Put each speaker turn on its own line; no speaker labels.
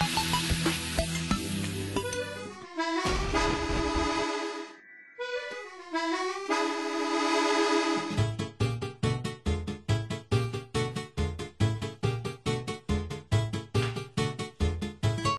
you